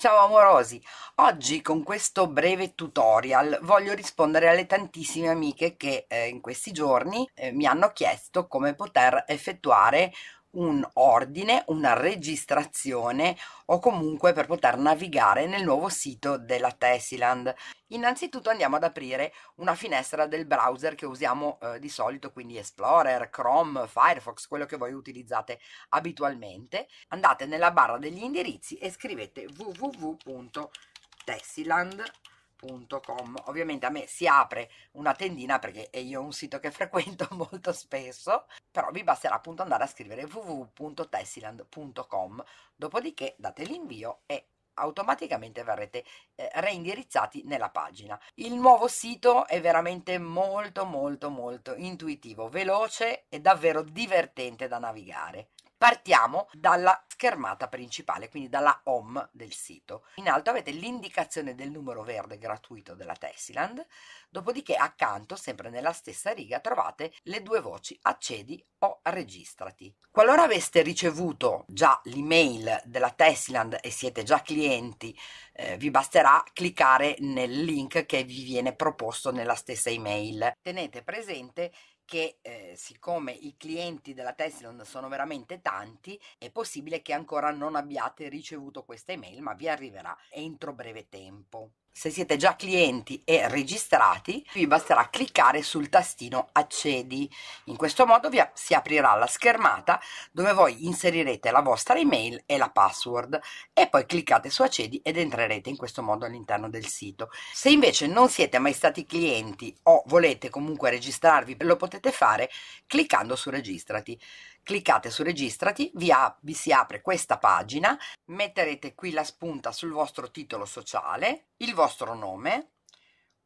Ciao amorosi, oggi con questo breve tutorial voglio rispondere alle tantissime amiche che eh, in questi giorni eh, mi hanno chiesto come poter effettuare un ordine, una registrazione o comunque per poter navigare nel nuovo sito della Tessiland. Innanzitutto andiamo ad aprire una finestra del browser che usiamo eh, di solito, quindi Explorer, Chrome, Firefox, quello che voi utilizzate abitualmente. Andate nella barra degli indirizzi e scrivete www.tessiland.com www.tessiland.com ovviamente a me si apre una tendina perché io ho un sito che frequento molto spesso però vi basterà appunto andare a scrivere www.tessiland.com dopodiché date l'invio e automaticamente verrete eh, reindirizzati nella pagina. Il nuovo sito è veramente molto molto molto intuitivo, veloce e davvero divertente da navigare. Partiamo dalla schermata principale, quindi dalla home del sito. In alto avete l'indicazione del numero verde gratuito della Tessiland, dopodiché accanto, sempre nella stessa riga, trovate le due voci accedi o registrati. Qualora aveste ricevuto già l'email della Tessiland e siete già clienti, eh, vi basterà cliccare nel link che vi viene proposto nella stessa email. Tenete presente che eh, siccome i clienti della Tesla sono veramente tanti, è possibile che ancora non abbiate ricevuto questa email, ma vi arriverà entro breve tempo. Se siete già clienti e registrati, vi basterà cliccare sul tastino accedi. In questo modo vi si aprirà la schermata dove voi inserirete la vostra email e la password e poi cliccate su accedi ed entrerete in questo modo all'interno del sito. Se invece non siete mai stati clienti o volete comunque registrarvi, lo potete fare cliccando su registrati cliccate su registrati, vi, vi si apre questa pagina, metterete qui la spunta sul vostro titolo sociale, il vostro nome,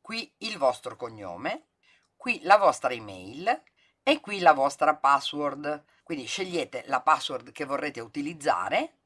qui il vostro cognome, qui la vostra email e qui la vostra password. Quindi scegliete la password che vorrete utilizzare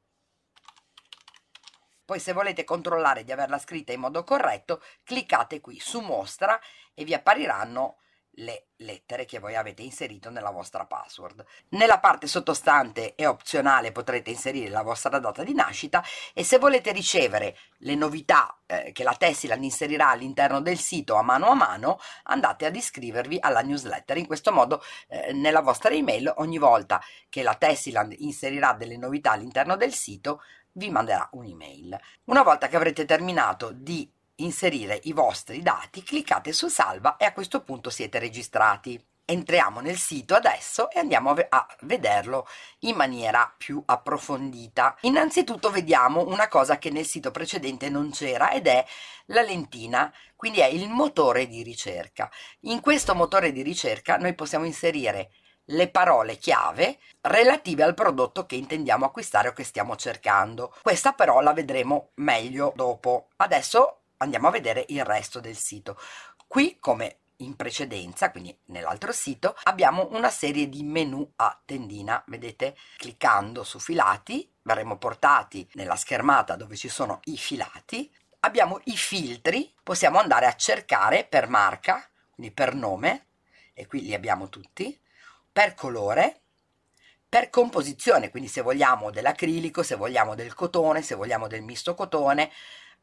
poi se volete controllare di averla scritta in modo corretto, cliccate qui su mostra e vi appariranno le lettere che voi avete inserito nella vostra password. Nella parte sottostante è opzionale, potrete inserire la vostra data di nascita e se volete ricevere le novità eh, che la Tessiland inserirà all'interno del sito a mano a mano, andate ad iscrivervi alla newsletter. In questo modo eh, nella vostra email ogni volta che la Tessiland inserirà delle novità all'interno del sito vi manderà un'email. Una volta che avrete terminato di inserire i vostri dati, cliccate su salva e a questo punto siete registrati. Entriamo nel sito adesso e andiamo a vederlo in maniera più approfondita. Innanzitutto vediamo una cosa che nel sito precedente non c'era ed è la lentina, quindi è il motore di ricerca. In questo motore di ricerca noi possiamo inserire le parole chiave relative al prodotto che intendiamo acquistare o che stiamo cercando. Questa però la vedremo meglio dopo. Adesso andiamo a vedere il resto del sito. Qui, come in precedenza, quindi nell'altro sito, abbiamo una serie di menu a tendina. Vedete? Cliccando su filati verremo portati nella schermata dove ci sono i filati. Abbiamo i filtri, possiamo andare a cercare per marca, quindi per nome, e qui li abbiamo tutti, per colore, per composizione, quindi se vogliamo dell'acrilico, se vogliamo del cotone, se vogliamo del misto cotone,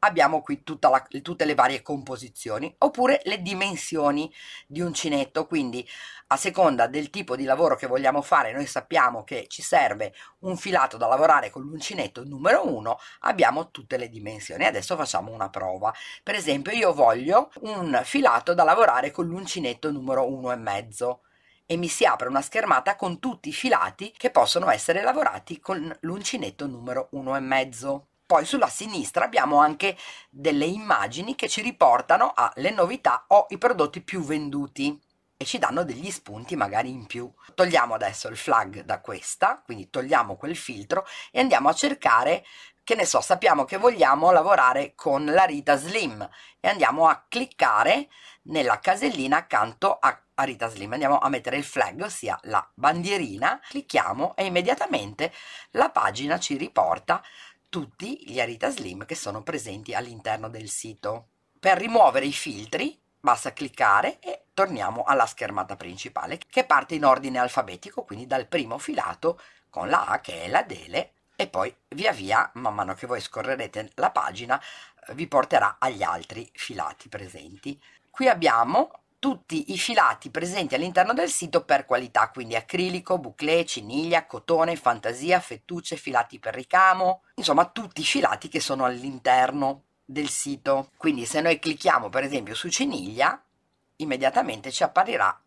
abbiamo qui la, tutte le varie composizioni oppure le dimensioni di uncinetto quindi a seconda del tipo di lavoro che vogliamo fare noi sappiamo che ci serve un filato da lavorare con l'uncinetto numero 1 abbiamo tutte le dimensioni. Adesso facciamo una prova. Per esempio io voglio un filato da lavorare con l'uncinetto numero 1 e mezzo e mi si apre una schermata con tutti i filati che possono essere lavorati con l'uncinetto numero 1 e mezzo poi sulla sinistra abbiamo anche delle immagini che ci riportano alle novità o i prodotti più venduti e ci danno degli spunti magari in più. Togliamo adesso il flag da questa, quindi togliamo quel filtro e andiamo a cercare, che ne so, sappiamo che vogliamo lavorare con la Rita Slim e andiamo a cliccare nella casellina accanto a, a Rita Slim, andiamo a mettere il flag, ossia la bandierina, clicchiamo e immediatamente la pagina ci riporta tutti gli Arita Slim che sono presenti all'interno del sito. Per rimuovere i filtri basta cliccare e torniamo alla schermata principale che parte in ordine alfabetico, quindi dal primo filato con la A che è la Dele e poi via via, man mano che voi scorrerete la pagina, vi porterà agli altri filati presenti. Qui abbiamo tutti i filati presenti all'interno del sito per qualità, quindi acrilico, bouclé, ciniglia, cotone, fantasia, fettucce, filati per ricamo, insomma tutti i filati che sono all'interno del sito. Quindi se noi clicchiamo per esempio su ciniglia, immediatamente ci apparirà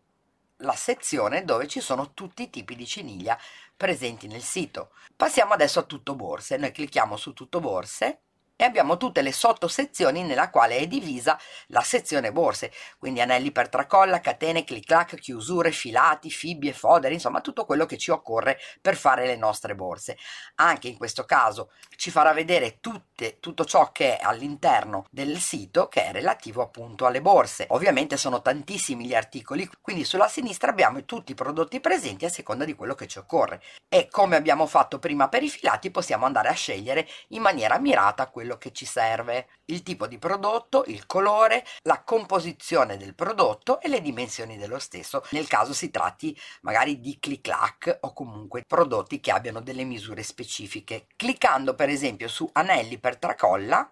la sezione dove ci sono tutti i tipi di ciniglia presenti nel sito. Passiamo adesso a tutto borse, noi clicchiamo su tutto borse e abbiamo tutte le sottosezioni nella quale è divisa la sezione borse, quindi anelli per tracolla, catene, clic clac, chiusure, filati, fibbie, foderi, insomma tutto quello che ci occorre per fare le nostre borse. Anche in questo caso ci farà vedere tutte, tutto ciò che è all'interno del sito che è relativo appunto alle borse. Ovviamente sono tantissimi gli articoli, quindi sulla sinistra abbiamo tutti i prodotti presenti a seconda di quello che ci occorre e come abbiamo fatto prima per i filati possiamo andare a scegliere in maniera mirata quello quello che ci serve, il tipo di prodotto, il colore, la composizione del prodotto e le dimensioni dello stesso, nel caso si tratti magari di click clack o comunque prodotti che abbiano delle misure specifiche. Cliccando per esempio su anelli per tracolla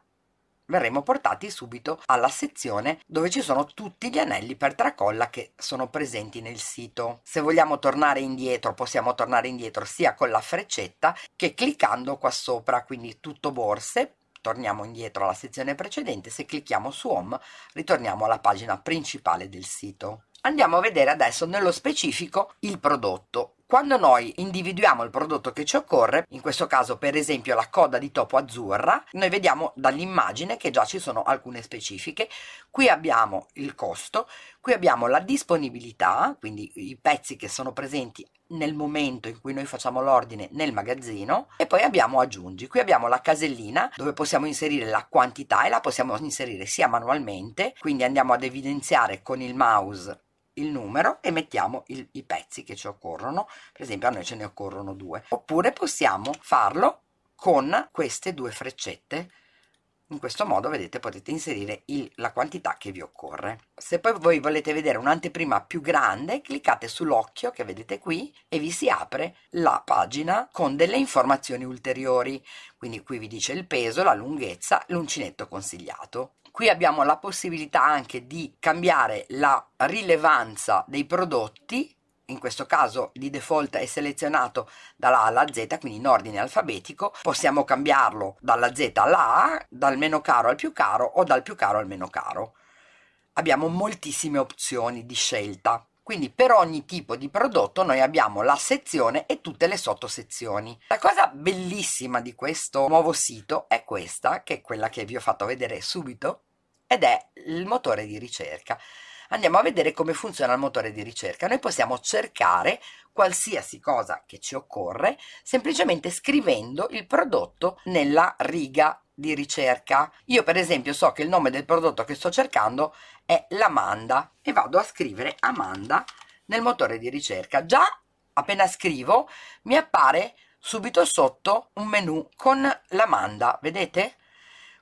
verremo portati subito alla sezione dove ci sono tutti gli anelli per tracolla che sono presenti nel sito. Se vogliamo tornare indietro possiamo tornare indietro sia con la freccetta che cliccando qua sopra, quindi tutto borse, torniamo indietro alla sezione precedente, se clicchiamo su Home ritorniamo alla pagina principale del sito. Andiamo a vedere adesso nello specifico il prodotto. Quando noi individuiamo il prodotto che ci occorre, in questo caso per esempio la coda di topo azzurra, noi vediamo dall'immagine che già ci sono alcune specifiche. Qui abbiamo il costo, qui abbiamo la disponibilità, quindi i pezzi che sono presenti nel momento in cui noi facciamo l'ordine nel magazzino e poi abbiamo aggiungi. Qui abbiamo la casellina dove possiamo inserire la quantità e la possiamo inserire sia manualmente, quindi andiamo ad evidenziare con il mouse il numero e mettiamo il, i pezzi che ci occorrono, per esempio a noi ce ne occorrono due, oppure possiamo farlo con queste due freccette in questo modo vedete potete inserire il, la quantità che vi occorre. Se poi voi volete vedere un'anteprima più grande cliccate sull'occhio che vedete qui e vi si apre la pagina con delle informazioni ulteriori. Quindi qui vi dice il peso la lunghezza l'uncinetto consigliato. Qui abbiamo la possibilità anche di cambiare la rilevanza dei prodotti, in questo caso di default è selezionato dalla A alla Z, quindi in ordine alfabetico, possiamo cambiarlo dalla Z alla A, dal meno caro al più caro o dal più caro al meno caro. Abbiamo moltissime opzioni di scelta. Quindi per ogni tipo di prodotto noi abbiamo la sezione e tutte le sottosezioni. La cosa bellissima di questo nuovo sito è questa, che è quella che vi ho fatto vedere subito, ed è il motore di ricerca. Andiamo a vedere come funziona il motore di ricerca. Noi possiamo cercare qualsiasi cosa che ci occorre semplicemente scrivendo il prodotto nella riga di ricerca. Io per esempio so che il nome del prodotto che sto cercando è l'Amanda e vado a scrivere Amanda nel motore di ricerca. Già appena scrivo mi appare subito sotto un menu con l'Amanda, vedete?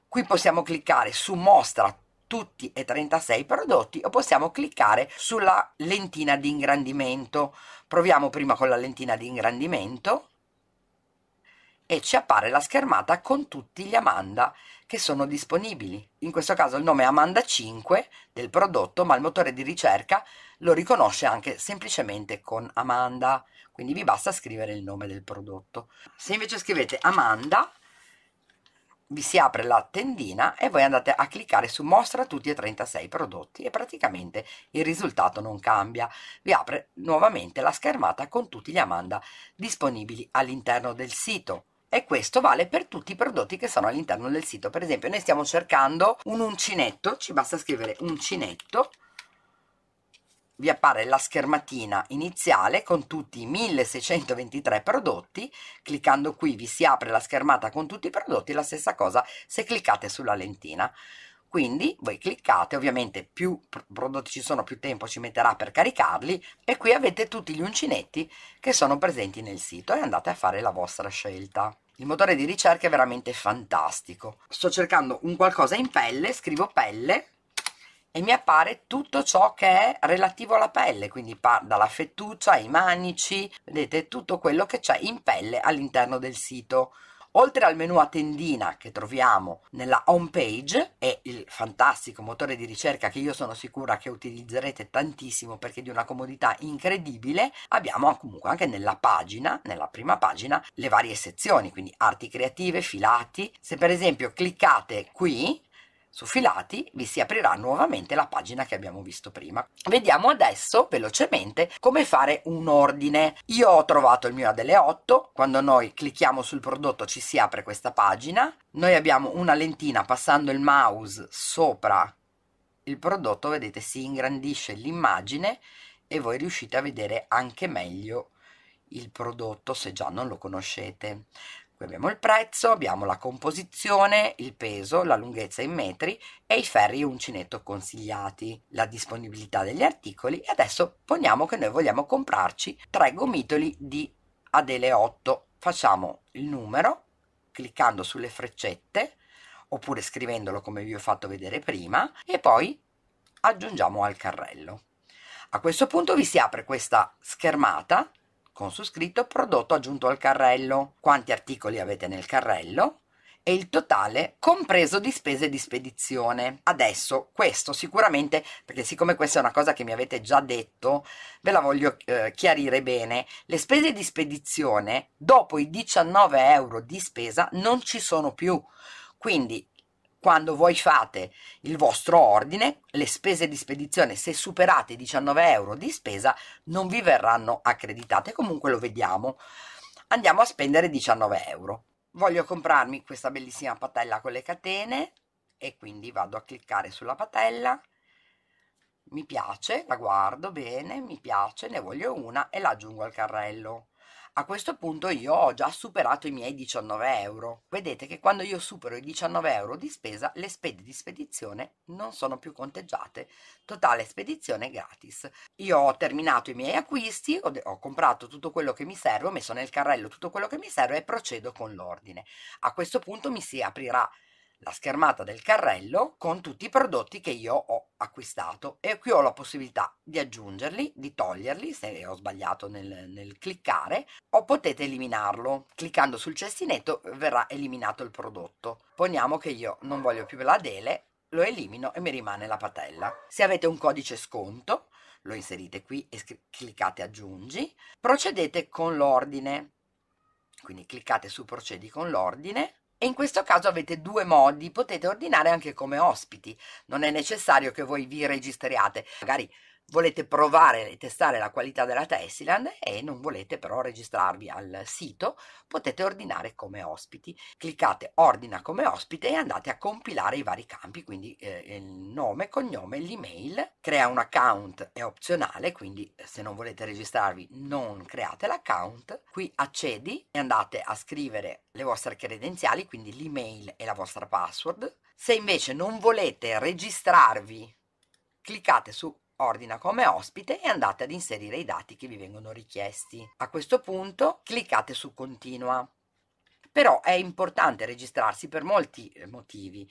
Qui possiamo cliccare su mostra tutti e 36 prodotti o possiamo cliccare sulla lentina di ingrandimento. Proviamo prima con la lentina di ingrandimento e ci appare la schermata con tutti gli Amanda che sono disponibili. In questo caso il nome è Amanda 5 del prodotto, ma il motore di ricerca lo riconosce anche semplicemente con Amanda, quindi vi basta scrivere il nome del prodotto. Se invece scrivete Amanda vi si apre la tendina e voi andate a cliccare su mostra tutti e 36 prodotti e praticamente il risultato non cambia. Vi apre nuovamente la schermata con tutti gli Amanda disponibili all'interno del sito. E questo vale per tutti i prodotti che sono all'interno del sito. Per esempio noi stiamo cercando un uncinetto ci basta scrivere uncinetto vi appare la schermatina iniziale con tutti i 1623 prodotti. Cliccando qui vi si apre la schermata con tutti i prodotti la stessa cosa se cliccate sulla lentina. Quindi voi cliccate ovviamente più prodotti ci sono più tempo ci metterà per caricarli e qui avete tutti gli uncinetti che sono presenti nel sito e andate a fare la vostra scelta. Il motore di ricerca è veramente fantastico. Sto cercando un qualcosa in pelle scrivo pelle e mi appare tutto ciò che è relativo alla pelle, quindi dalla fettuccia ai manici, vedete tutto quello che c'è in pelle all'interno del sito. Oltre al menu a tendina che troviamo nella home page e il fantastico motore di ricerca che io sono sicura che utilizzerete tantissimo perché è di una comodità incredibile, abbiamo comunque anche nella pagina, nella prima pagina, le varie sezioni, quindi arti creative, filati. Se per esempio cliccate qui su filati vi si aprirà nuovamente la pagina che abbiamo visto prima. Vediamo adesso velocemente come fare un ordine. Io ho trovato il mio Adele 8, quando noi clicchiamo sul prodotto ci si apre questa pagina, noi abbiamo una lentina passando il mouse sopra il prodotto, vedete si ingrandisce l'immagine e voi riuscite a vedere anche meglio il prodotto se già non lo conoscete. Qui abbiamo il prezzo, abbiamo la composizione, il peso, la lunghezza in metri e i ferri uncinetto consigliati, la disponibilità degli articoli e adesso poniamo che noi vogliamo comprarci tre gomitoli di Adele 8. Facciamo il numero cliccando sulle freccette oppure scrivendolo come vi ho fatto vedere prima e poi aggiungiamo al carrello. A questo punto vi si apre questa schermata con su scritto prodotto aggiunto al carrello, quanti articoli avete nel carrello e il totale compreso di spese di spedizione. Adesso questo sicuramente, perché siccome questa è una cosa che mi avete già detto, ve la voglio eh, chiarire bene, le spese di spedizione dopo i 19 euro di spesa non ci sono più. Quindi quando voi fate il vostro ordine, le spese di spedizione, se superate i 19 euro di spesa, non vi verranno accreditate. Comunque lo vediamo. Andiamo a spendere 19 euro. Voglio comprarmi questa bellissima patella con le catene e quindi vado a cliccare sulla patella. Mi piace, la guardo bene, mi piace, ne voglio una e la aggiungo al carrello. A questo punto io ho già superato i miei 19 euro. Vedete che quando io supero i 19 euro di spesa, le spese di spedizione non sono più conteggiate. Totale spedizione gratis. Io ho terminato i miei acquisti, ho, ho comprato tutto quello che mi serve, ho messo nel carrello tutto quello che mi serve e procedo con l'ordine. A questo punto mi si aprirà la schermata del carrello con tutti i prodotti che io ho acquistato e qui ho la possibilità di aggiungerli, di toglierli se ho sbagliato nel, nel cliccare o potete eliminarlo. Cliccando sul cestinetto verrà eliminato il prodotto. Poniamo che io non voglio più la dele, lo elimino e mi rimane la patella. Se avete un codice sconto lo inserite qui e cliccate aggiungi. Procedete con l'ordine. Quindi cliccate su procedi con l'ordine e in questo caso avete due modi, potete ordinare anche come ospiti, non è necessario che voi vi registriate, magari volete provare e testare la qualità della Tessiland e non volete però registrarvi al sito, potete ordinare come ospiti. Cliccate ordina come ospite e andate a compilare i vari campi, quindi eh, il nome, cognome, l'email. Crea un account è opzionale, quindi eh, se non volete registrarvi non create l'account. Qui accedi e andate a scrivere le vostre credenziali, quindi l'email e la vostra password. Se invece non volete registrarvi, cliccate su ordina come ospite e andate ad inserire i dati che vi vengono richiesti. A questo punto cliccate su continua. Però è importante registrarsi per molti eh, motivi,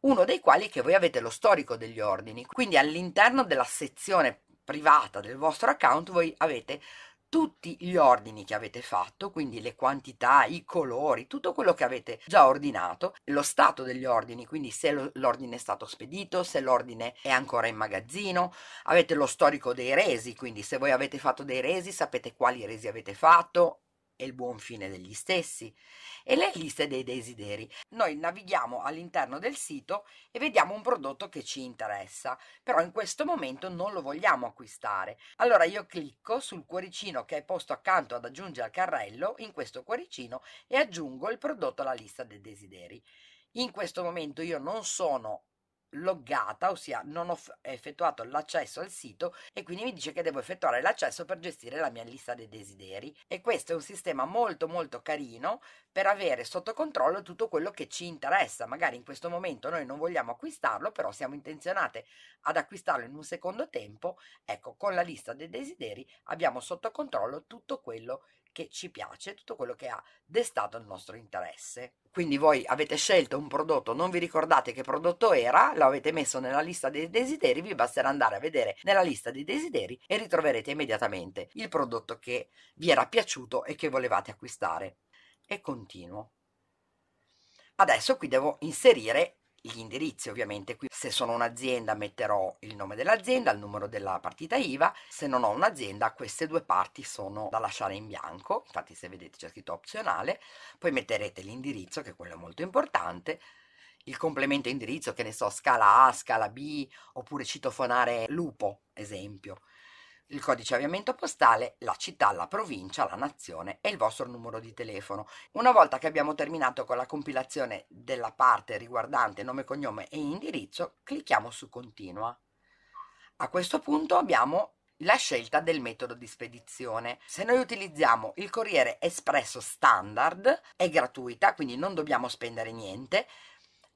uno dei quali è che voi avete lo storico degli ordini, quindi all'interno della sezione privata del vostro account voi avete tutti gli ordini che avete fatto, quindi le quantità, i colori, tutto quello che avete già ordinato, lo stato degli ordini, quindi se lo, l'ordine è stato spedito, se l'ordine è ancora in magazzino, avete lo storico dei resi, quindi se voi avete fatto dei resi sapete quali resi avete fatto, e il buon fine degli stessi e le liste dei desideri. Noi navighiamo all'interno del sito e vediamo un prodotto che ci interessa, però in questo momento non lo vogliamo acquistare. Allora io clicco sul cuoricino che è posto accanto ad aggiungere al carrello, in questo cuoricino, e aggiungo il prodotto alla lista dei desideri. In questo momento io non sono loggata, ossia non ho effettuato l'accesso al sito e quindi mi dice che devo effettuare l'accesso per gestire la mia lista dei desideri e questo è un sistema molto molto carino per avere sotto controllo tutto quello che ci interessa. Magari in questo momento noi non vogliamo acquistarlo, però siamo intenzionate ad acquistarlo in un secondo tempo. Ecco, con la lista dei desideri abbiamo sotto controllo tutto quello che ci piace, tutto quello che ha destato il nostro interesse. Quindi voi avete scelto un prodotto, non vi ricordate che prodotto era, lo avete messo nella lista dei desideri, vi basterà andare a vedere nella lista dei desideri e ritroverete immediatamente il prodotto che vi era piaciuto e che volevate acquistare. E continuo. Adesso qui devo inserire gli indirizzi ovviamente. Qui se sono un'azienda metterò il nome dell'azienda il numero della partita IVA. Se non ho un'azienda queste due parti sono da lasciare in bianco. Infatti se vedete c'è scritto opzionale. Poi metterete l'indirizzo che quello è molto importante il complemento indirizzo che ne so scala A scala B oppure citofonare lupo esempio il codice avviamento postale, la città, la provincia, la nazione e il vostro numero di telefono. Una volta che abbiamo terminato con la compilazione della parte riguardante nome, cognome e indirizzo, clicchiamo su continua. A questo punto abbiamo la scelta del metodo di spedizione. Se noi utilizziamo il Corriere Espresso Standard è gratuita, quindi non dobbiamo spendere niente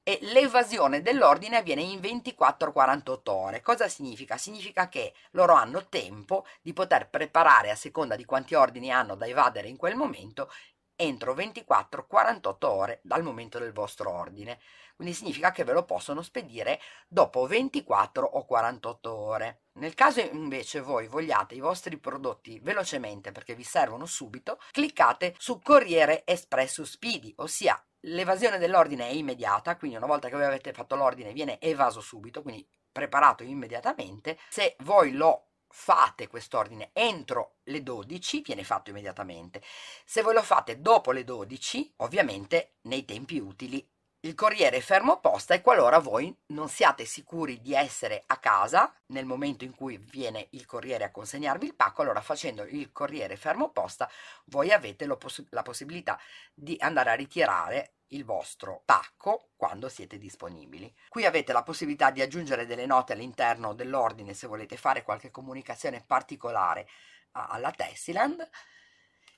e l'evasione dell'ordine avviene in 24-48 ore. Cosa significa? Significa che loro hanno tempo di poter preparare a seconda di quanti ordini hanno da evadere in quel momento entro 24-48 ore dal momento del vostro ordine. Quindi significa che ve lo possono spedire dopo 24 o 48 ore. Nel caso invece voi vogliate i vostri prodotti velocemente perché vi servono subito, cliccate su Corriere Espresso Speedy, ossia l'evasione dell'ordine è immediata, quindi una volta che voi avete fatto l'ordine viene evaso subito, quindi preparato immediatamente. Se voi lo fate quest'ordine entro le 12 viene fatto immediatamente. Se voi lo fate dopo le 12, ovviamente nei tempi utili il corriere fermo posta e qualora voi non siate sicuri di essere a casa nel momento in cui viene il corriere a consegnarvi il pacco, allora facendo il corriere fermo posta voi avete poss- la possibilità di andare a ritirare il vostro pacco quando siete disponibili. Qui avete la possibilità di aggiungere delle note all'interno dell'ordine se volete fare qualche comunicazione particolare alla Tessiland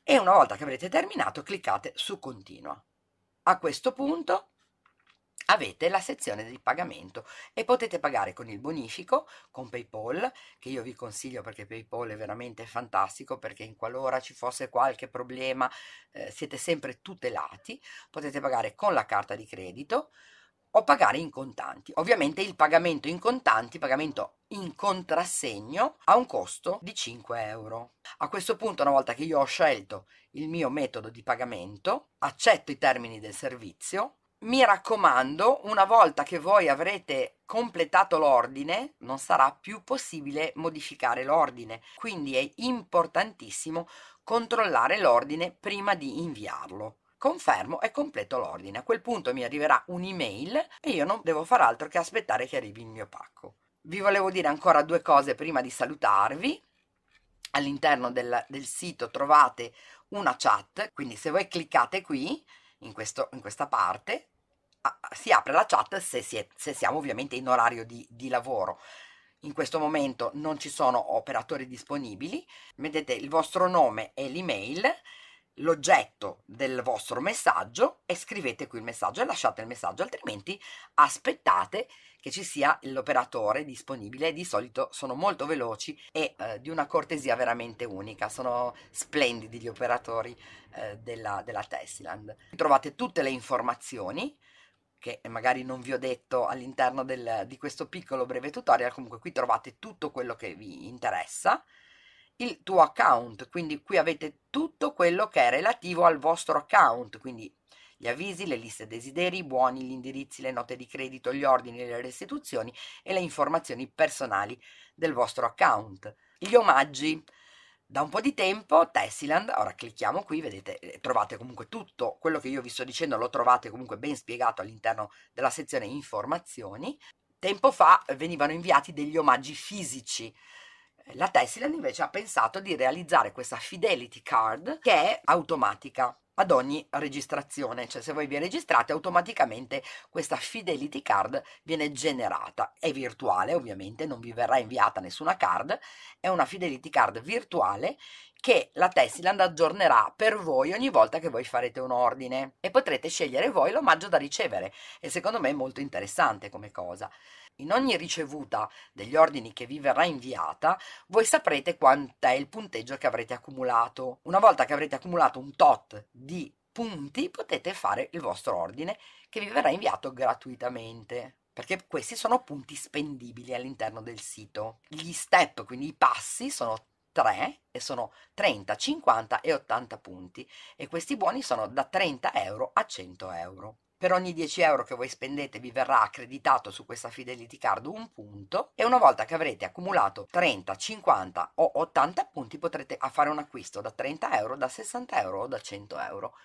e una volta che avrete terminato cliccate su continua. A questo punto avete la sezione di pagamento e potete pagare con il bonifico, con PayPal, che io vi consiglio perché PayPal è veramente fantastico perché in qualora ci fosse qualche problema eh, siete sempre tutelati, potete pagare con la carta di credito o pagare in contanti. Ovviamente il pagamento in contanti, pagamento in contrassegno, ha un costo di 5 euro. A questo punto, una volta che io ho scelto il mio metodo di pagamento, accetto i termini del servizio, mi raccomando, una volta che voi avrete completato l'ordine, non sarà più possibile modificare l'ordine. Quindi è importantissimo controllare l'ordine prima di inviarlo. Confermo e completo l'ordine. A quel punto mi arriverà un'email e io non devo far altro che aspettare che arrivi il mio pacco. Vi volevo dire ancora due cose prima di salutarvi. All'interno del, del sito trovate una chat, quindi se voi cliccate qui, in, questo, in questa parte, si apre la chat se, è, se siamo ovviamente in orario di, di lavoro. In questo momento non ci sono operatori disponibili, mettete il vostro nome e l'email, l'oggetto del vostro messaggio e scrivete qui il messaggio e lasciate il messaggio, altrimenti aspettate che ci sia l'operatore disponibile. Di solito sono molto veloci e eh, di una cortesia veramente unica, sono splendidi gli operatori eh, della, della Tessiland. Trovate tutte le informazioni che magari non vi ho detto all'interno del, di questo piccolo breve tutorial, comunque qui trovate tutto quello che vi interessa, il tuo account, quindi qui avete tutto quello che è relativo al vostro account, quindi gli avvisi, le liste desideri, i buoni, gli indirizzi, le note di credito, gli ordini, le restituzioni e le informazioni personali del vostro account. Gli omaggi, da un po' di tempo Tessiland, ora clicchiamo qui, vedete, eh, trovate comunque tutto quello che io vi sto dicendo, lo trovate comunque ben spiegato all'interno della sezione informazioni. Tempo fa venivano inviati degli omaggi fisici. La Tessiland invece ha pensato di realizzare questa Fidelity Card che è automatica ad ogni registrazione, cioè se voi vi registrate automaticamente questa Fidelity Card viene generata, è virtuale ovviamente, non vi verrà inviata nessuna card, è una Fidelity Card virtuale che la Tessiland aggiornerà per voi ogni volta che voi farete un ordine e potrete scegliere voi l'omaggio da ricevere e secondo me è molto interessante come cosa. In ogni ricevuta degli ordini che vi verrà inviata, voi saprete quant'è il punteggio che avrete accumulato. Una volta che avrete accumulato un tot di punti, potete fare il vostro ordine che vi verrà inviato gratuitamente perché questi sono punti spendibili all'interno del sito. Gli step, quindi i passi, sono 3 e sono 30, 50 e 80 punti e questi buoni sono da 30 euro a 100 euro. Per ogni 10 euro che voi spendete vi verrà accreditato su questa Fidelity Card un punto e una volta che avrete accumulato 30, 50 o 80 punti potrete fare un acquisto da 30 euro, da 60 euro o da 100 euro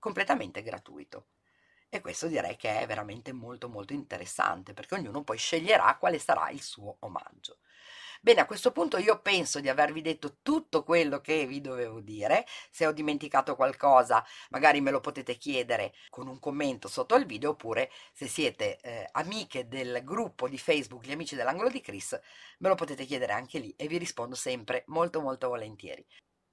completamente gratuito. E questo direi che è veramente molto molto interessante perché ognuno poi sceglierà quale sarà il suo omaggio. Bene, a questo punto io penso di avervi detto tutto quello che vi dovevo dire. Se ho dimenticato qualcosa, magari me lo potete chiedere con un commento sotto il video, oppure se siete eh, amiche del gruppo di Facebook Gli Amici dell'Angolo di Chris, me lo potete chiedere anche lì e vi rispondo sempre molto molto volentieri.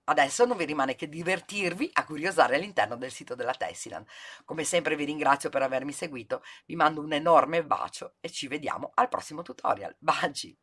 Adesso non vi rimane che divertirvi a curiosare all'interno del sito della Tessiland. Come sempre vi ringrazio per avermi seguito, vi mando un enorme bacio e ci vediamo al prossimo tutorial. Baci!